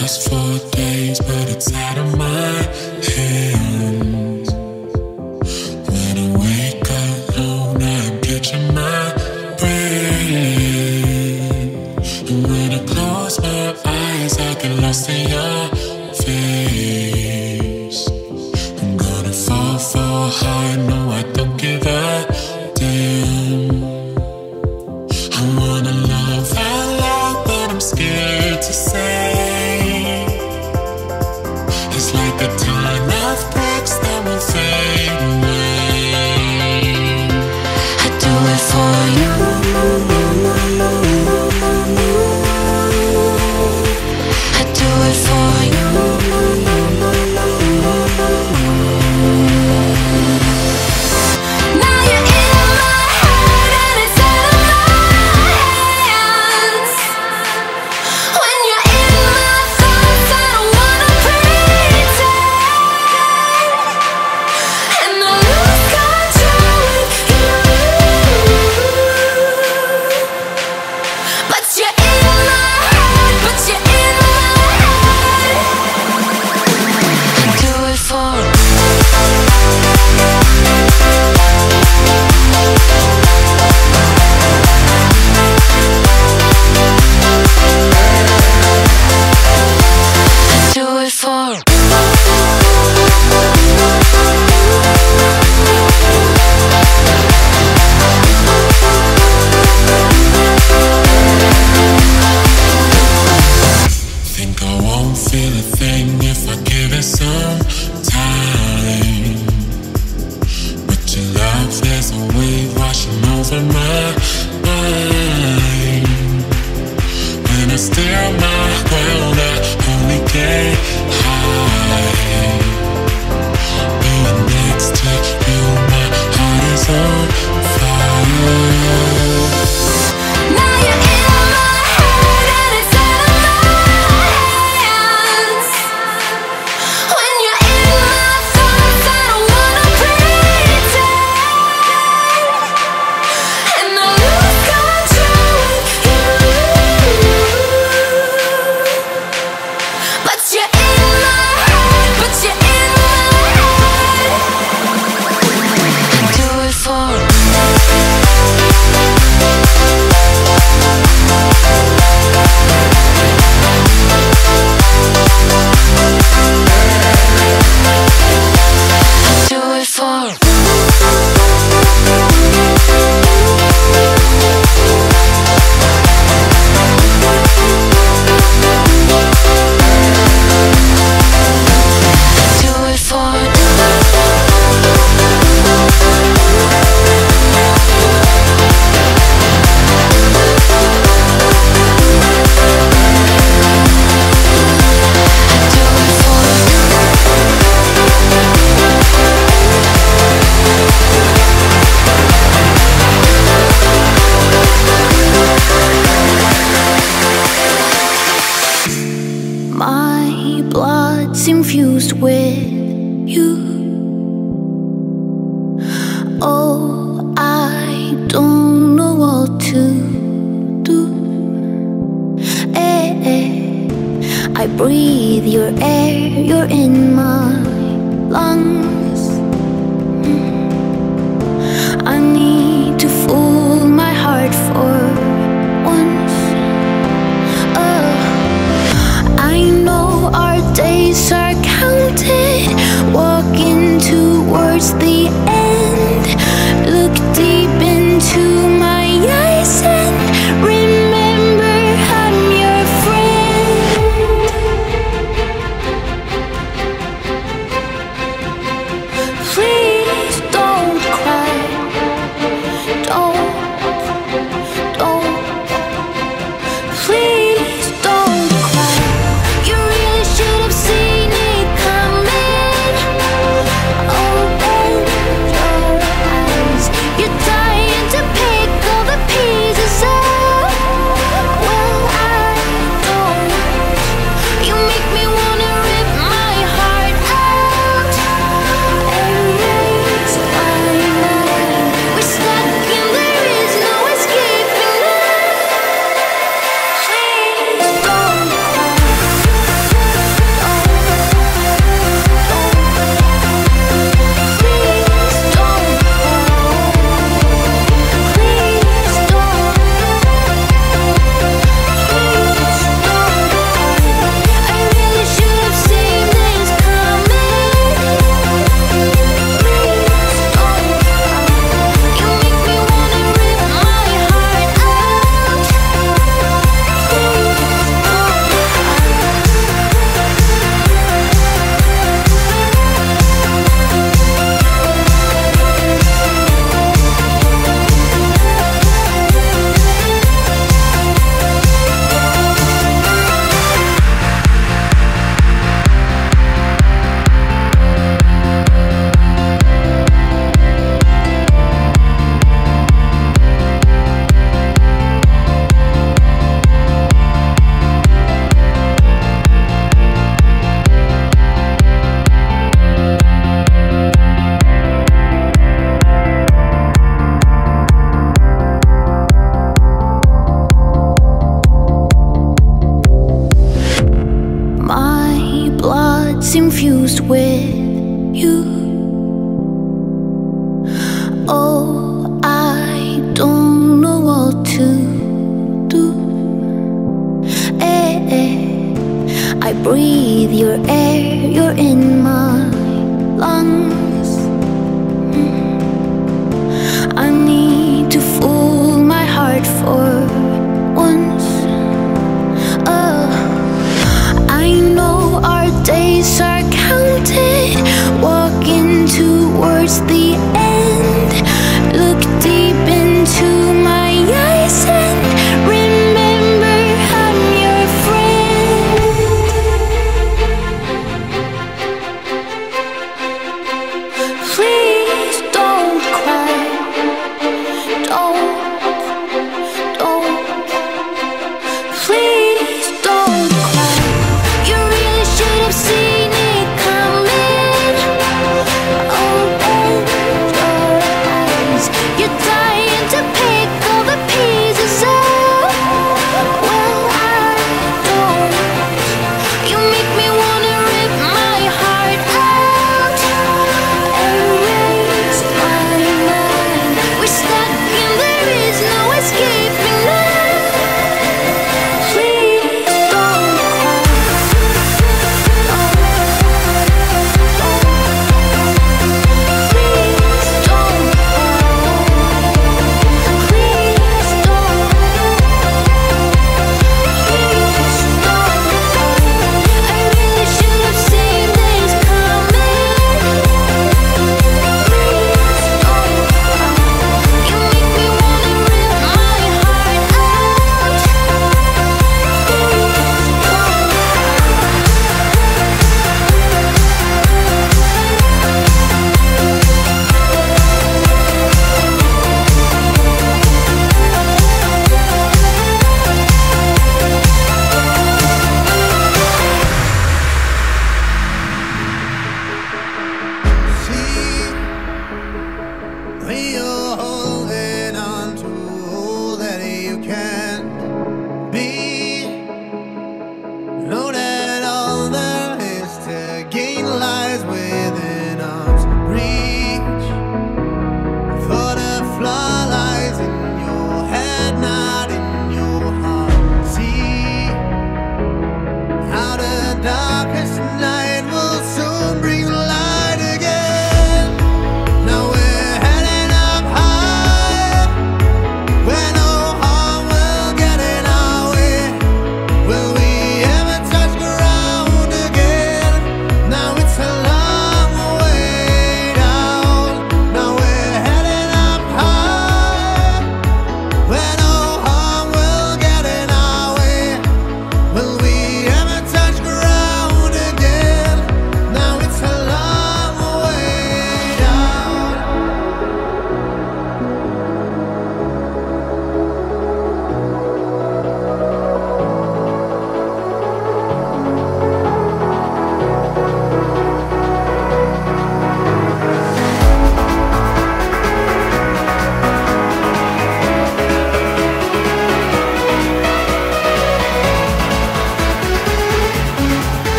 lasts four days, but it's out of my hands.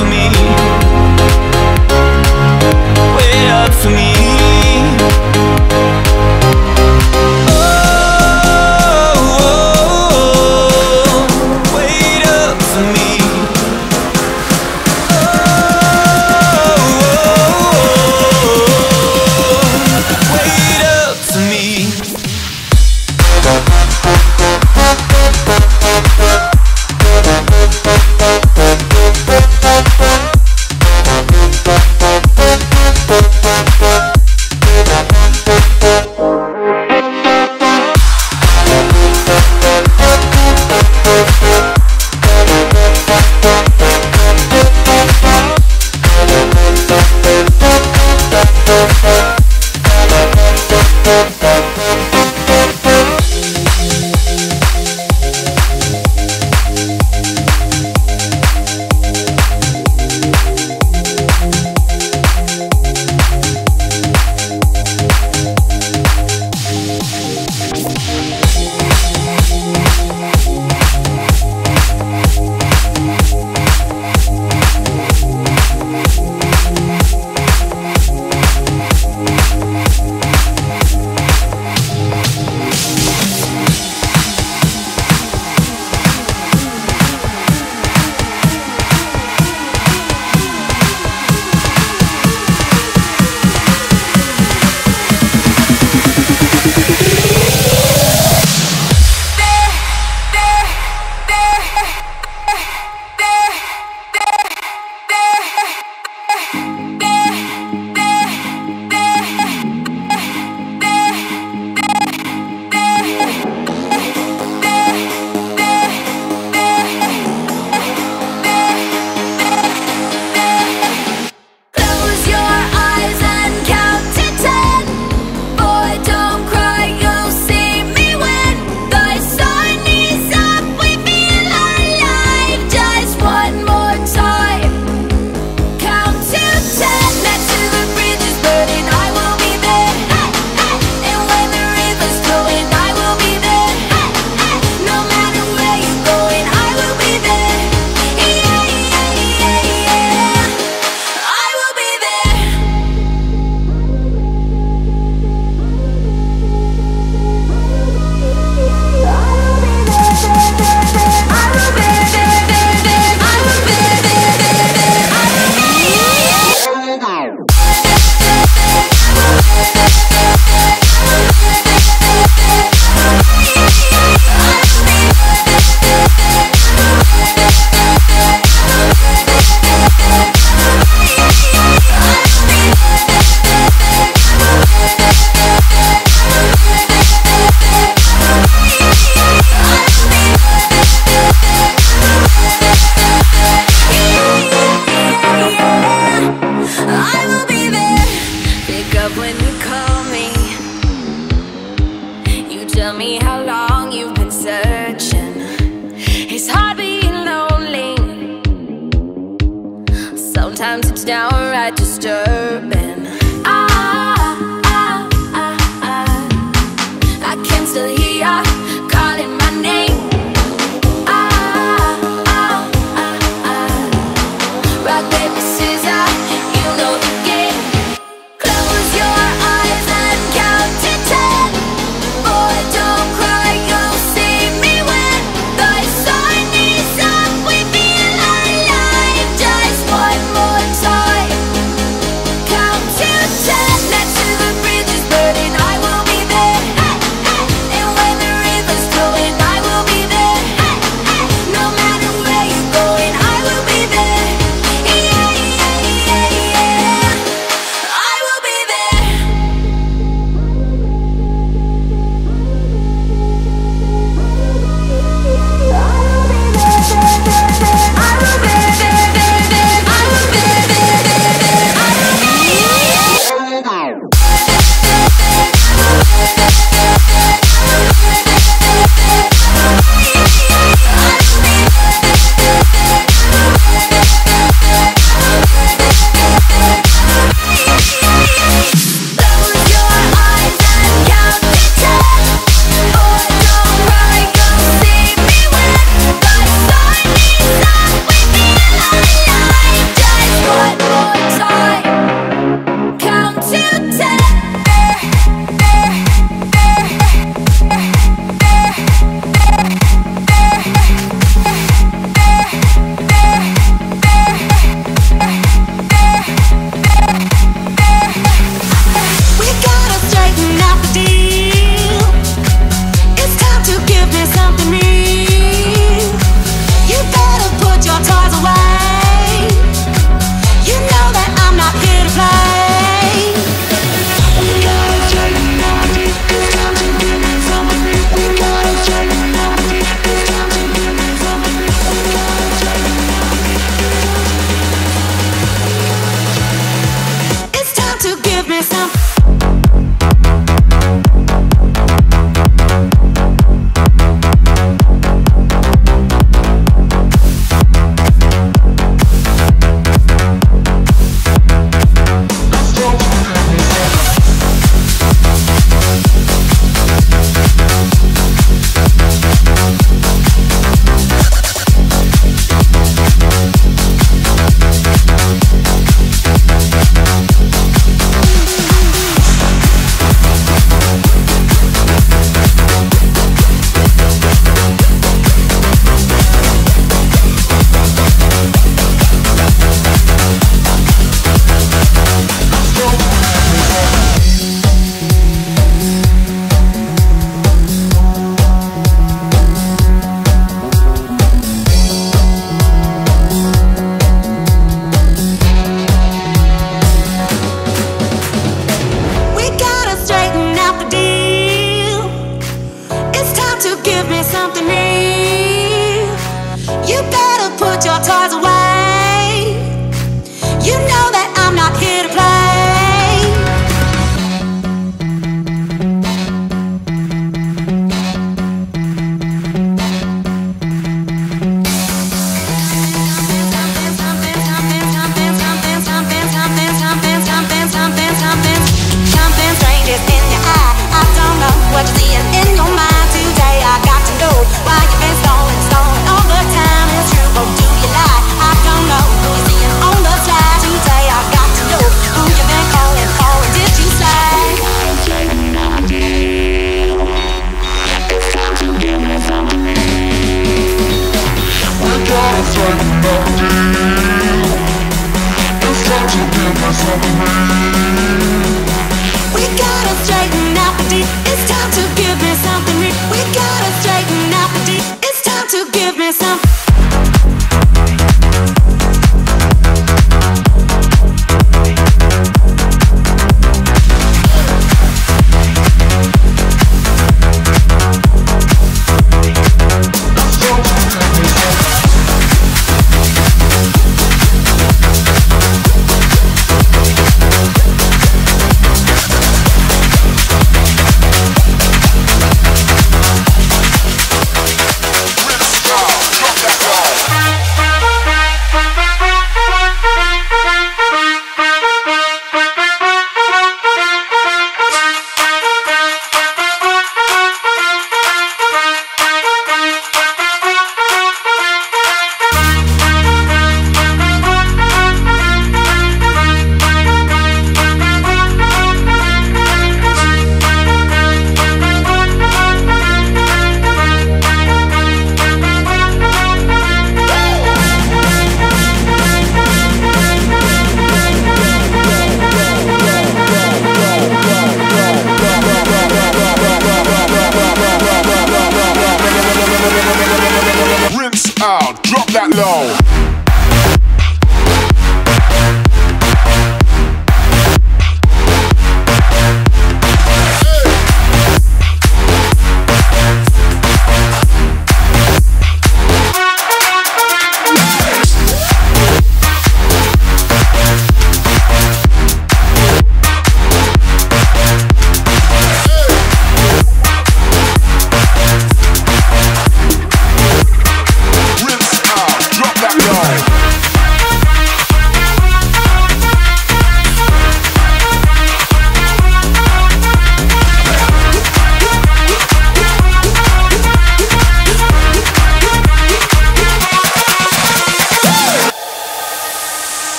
For me.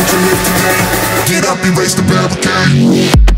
Future, live today. Get up, erase the barricade.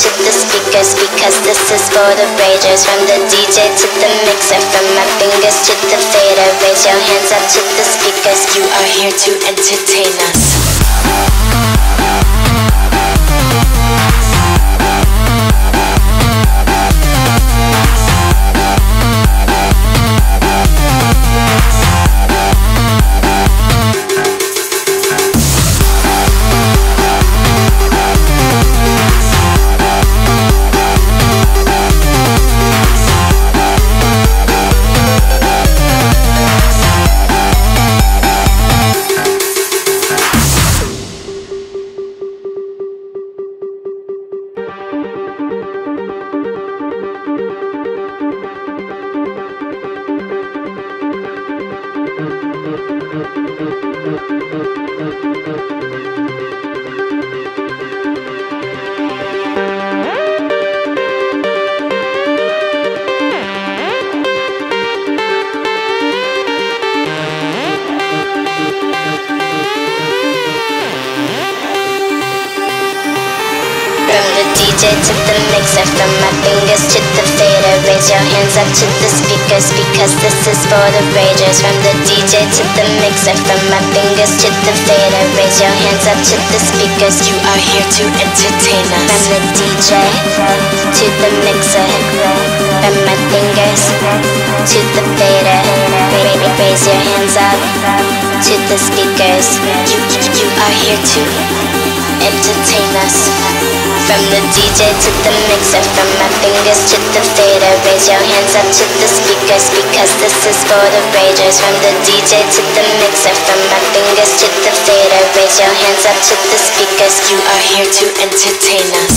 To the speakers because this is for the ragers. From the DJ to the mixer, from my fingers to the fader. Raise your hands up to the speakers. You are here to entertain us. DJ to the mixer, from my fingers to the fader. Raise your hands up to the speakers because this is for the ragers. From the DJ to the mixer, from my fingers to the fader. Raise your hands up to the speakers. You are here to entertain us. From the DJ to the mixer, from my fingers to the fader. Raise your hands up to the speakers. You, you are here to entertain us. From the DJ to the mixer, from my fingers to the fader. Raise your hands up to the speakers because this is for the ragers. From the DJ to the mixer, from my fingers to the fader. Raise your hands up to the speakers. You are here to entertain us.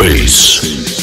Space.